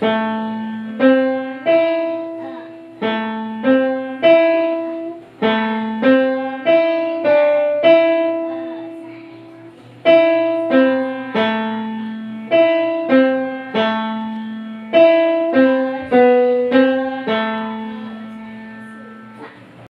Música